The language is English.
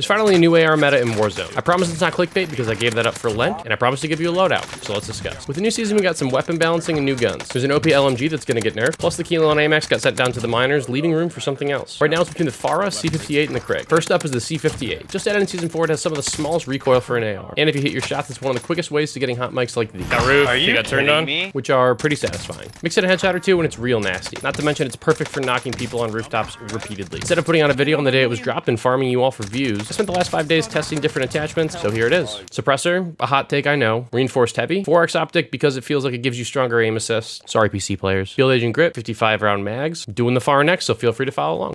There's finally a new AR meta in Warzone. I promise it's not clickbait because I gave that up for Lent, and I promise to give you a loadout, so let's discuss. With the new season, we got some weapon balancing and new guns. There's an OP LMG that's gonna get nerfed, plus the Kilo and AMAX got sent down to the minors, leaving room for something else. Right now it's between the FFAR, C58, and the Krig. First up is the C58. Just added in season 4, it has some of the smallest recoil for an AR. And if you hit your shots, it's one of the quickest ways to getting hot mics like these. That roof, Are see you that turned on? me? which are pretty satisfying. Mix in a headshot or two and it's real nasty. Not to mention it's perfect for knocking people on rooftops repeatedly. Instead of putting on a video on the day it was dropped and farming you all for views, I spent the last five days testing different attachments, so here it is. Suppressor, a hot take I know. Reinforced heavy. 4x optic because it feels like it gives you stronger aim assist. Sorry PC players. Field agent grip, 55 round mags. Doing the FFAR next, so feel free to follow along.